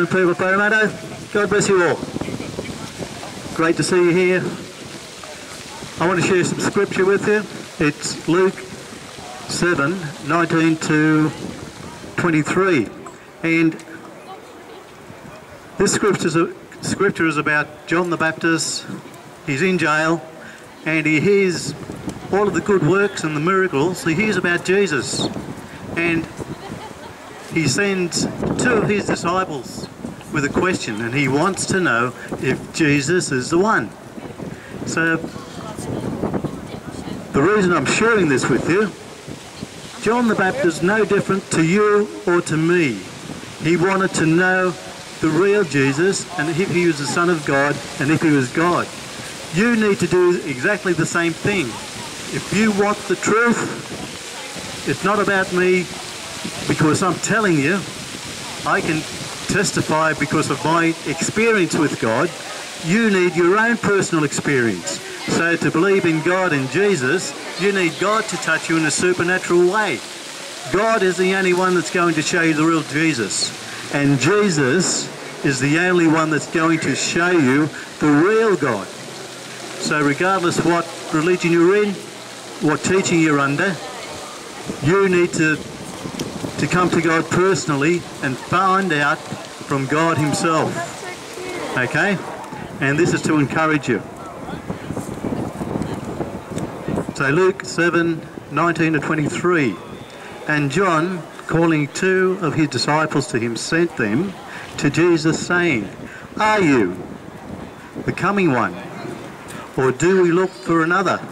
Of Parramatta, God bless you all. Great to see you here. I want to share some scripture with you. It's Luke 7, 19 to 23. And this scripture is, a, scripture is about John the Baptist. He's in jail and he hears all of the good works and the miracles. He hears about Jesus. And he sends two of his disciples with a question and he wants to know if Jesus is the one. So the reason I'm sharing this with you, John the Baptist is no different to you or to me. He wanted to know the real Jesus and if he was the Son of God and if he was God. You need to do exactly the same thing. If you want the truth, it's not about me because I'm telling you, I can testify because of my experience with God. You need your own personal experience. So to believe in God and Jesus, you need God to touch you in a supernatural way. God is the only one that's going to show you the real Jesus. And Jesus is the only one that's going to show you the real God. So regardless what religion you're in, what teaching you're under, you need to to come to God personally and find out from God himself. Okay? And this is to encourage you. So Luke 7, 19 to 23. And John, calling two of his disciples to him, sent them to Jesus saying, Are you the coming one? Or do we look for another?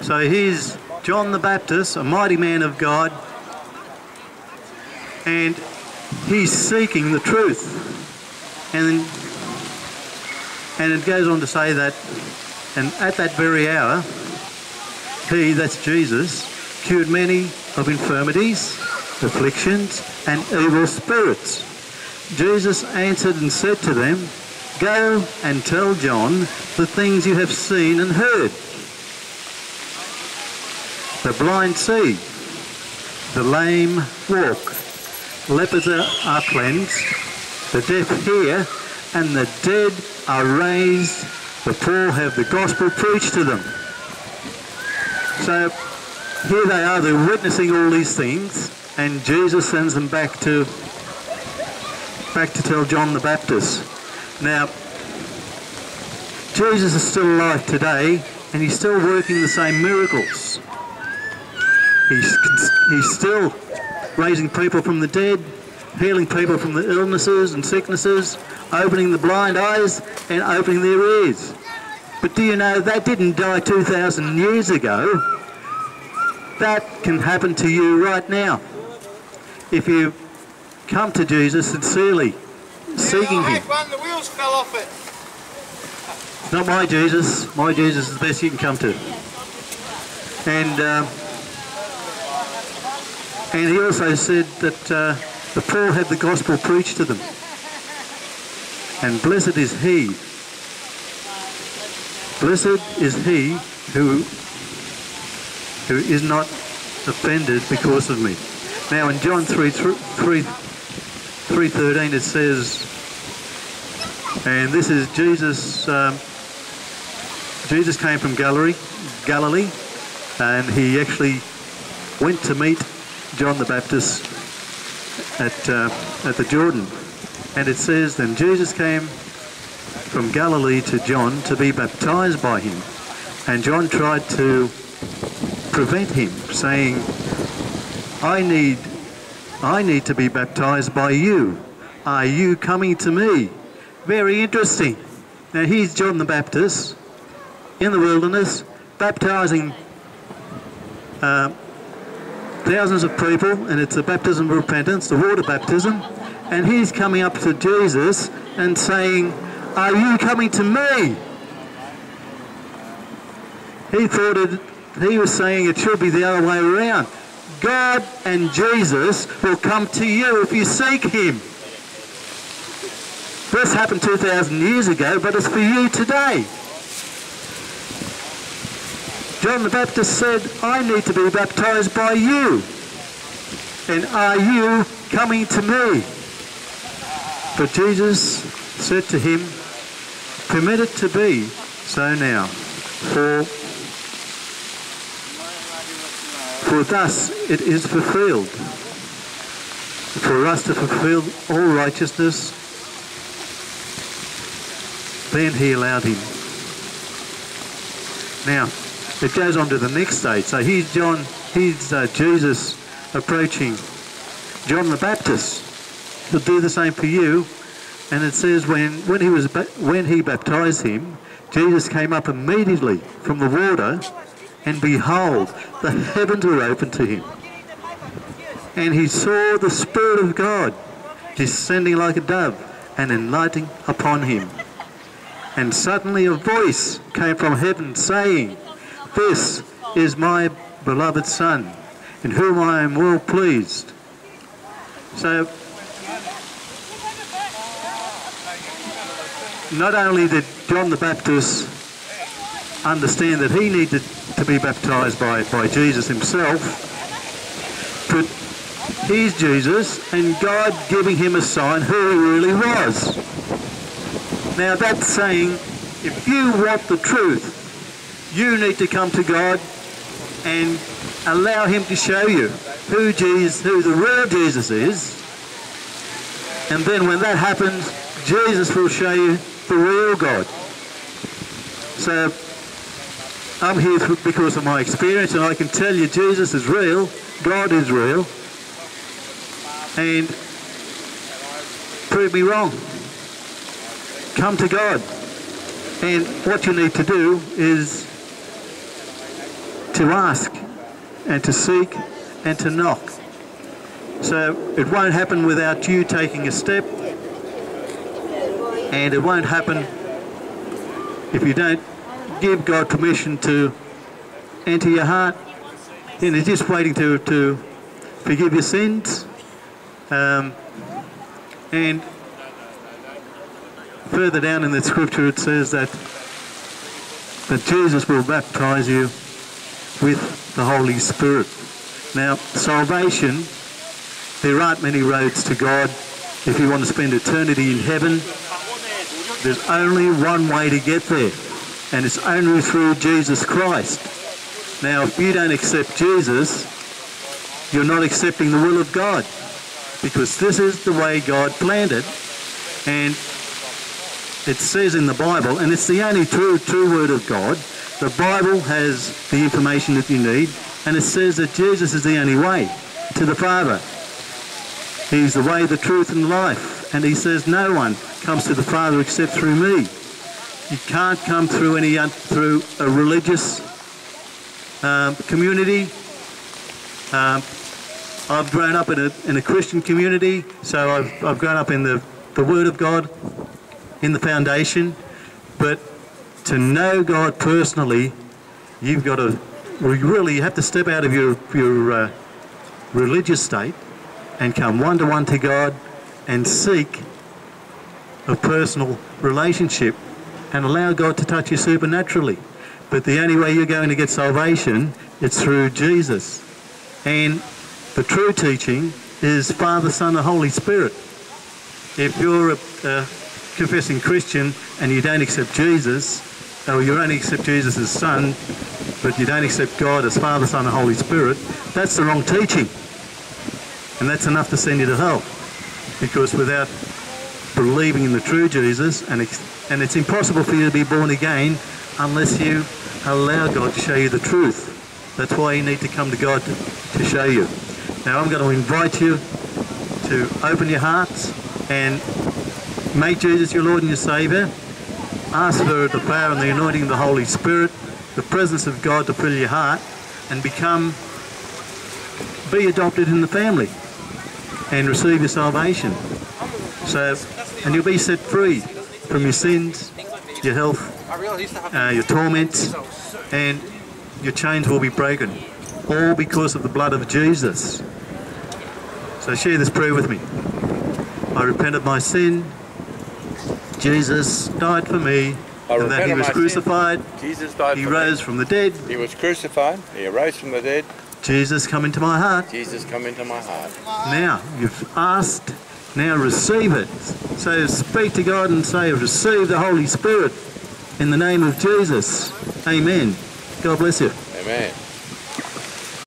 So here's John the Baptist, a mighty man of God, and he's seeking the truth. And and it goes on to say that, and at that very hour, he, that's Jesus, cured many of infirmities, afflictions, and evil spirits. Jesus answered and said to them, Go and tell John the things you have seen and heard. The blind see, the lame walk, lepers are cleansed, the deaf hear, and the dead are raised, the poor have the gospel preached to them. So here they are, they're witnessing all these things, and Jesus sends them back to back to tell John the Baptist. Now, Jesus is still alive today, and he's still working the same miracles. He's, he's still raising people from the dead, healing people from the illnesses and sicknesses, opening the blind eyes and opening their ears. But do you know that didn't die 2,000 years ago? That can happen to you right now. If you come to Jesus sincerely, seeking Him. The wheels fell off it. Not my Jesus. My Jesus is the best you can come to. And uh, and he also said that uh, the poor had the gospel preached to them. And blessed is he. Blessed is he who who is not offended because of me. Now in John 3, 3, 3.13 it says, and this is Jesus, um, Jesus came from Galilee, Galilee, and he actually went to meet John the Baptist at, uh, at the Jordan. And it says, then Jesus came from Galilee to John to be baptized by him. And John tried to prevent him, saying, I need, I need to be baptized by you. Are you coming to me? Very interesting. Now here's John the Baptist in the wilderness, baptizing uh, thousands of people, and it's a baptism of repentance, the water baptism. And he's coming up to Jesus and saying, Are you coming to me? He thought it, he was saying it should be the other way around. God and Jesus will come to you if you seek him. This happened 2,000 years ago, but it's for you today. John the Baptist said, I need to be baptized by you. And are you coming to me? But Jesus said to him, Permit it to be so now, for, for thus it is fulfilled. For us to fulfill all righteousness, then he allowed him. Now, it goes on to the next stage. So here's John, here's uh, Jesus approaching John the Baptist. He'll do the same for you. And it says when, when he was when he baptized him, Jesus came up immediately from the water, and behold, the heavens were opened to him. And he saw the Spirit of God descending like a dove and alighting upon him. And suddenly a voice came from heaven saying, This is my beloved Son, in whom I am well pleased. So, not only did John the Baptist understand that he needed to be baptized by, by Jesus himself, but he's Jesus and God giving him a sign who he really was. Now that's saying if you want the truth, you need to come to God and allow him to show you who Jesus, who the real Jesus is. And then when that happens, Jesus will show you the real God. So I'm here because of my experience and I can tell you Jesus is real, God is real, and prove me wrong. Come to God. And what you need to do is to ask and to seek and to knock. So it won't happen without you taking a step and it won't happen if you don't give God permission to enter your heart. He's just waiting to, to forgive your sins. Um, and further down in the scripture it says that that Jesus will baptize you with the Holy Spirit. Now, salvation, there aren't many roads to God. If you want to spend eternity in heaven, there's only one way to get there, and it's only through Jesus Christ. Now, if you don't accept Jesus, you're not accepting the will of God, because this is the way God planned it, and it says in the Bible, and it's the only true, true word of God, the Bible has the information that you need, and it says that Jesus is the only way to the Father. He's the way, the truth, and life. And he says no one comes to the Father except through me. You can't come through any through a religious um, community. Um, I've grown up in a, in a Christian community, so I've, I've grown up in the, the Word of God, in the foundation, but to know God personally, you've got to really you have to step out of your your uh, religious state and come one to one to God and seek a personal relationship and allow God to touch you supernaturally. But the only way you're going to get salvation is through Jesus. And the true teaching is Father, Son, and Holy Spirit. If you're a, a confessing Christian and you don't accept Jesus, or you only accept Jesus as Son, but you don't accept God as Father, Son, and Holy Spirit, that's the wrong teaching. And that's enough to send you to hell. Because without believing in the true Jesus, and it's, and it's impossible for you to be born again unless you allow God to show you the truth. That's why you need to come to God to, to show you. Now I'm going to invite you to open your hearts and Make Jesus your Lord and your Saviour. Ask for the power and the anointing of the Holy Spirit, the presence of God to fill your heart and become, be adopted in the family and receive your salvation. So, and you'll be set free from your sins, your health, uh, your torments, and your chains will be broken. All because of the blood of Jesus. So share this prayer with me. I repent of my sin, Jesus died for me, and that he was crucified. Jesus died he rose me. from the dead. He was crucified. He arose from the dead. Jesus, come into my heart. Jesus, come into my heart. Now, you've asked Now receive it. So speak to God and say, receive the Holy Spirit in the name of Jesus. Amen. God bless you. Amen.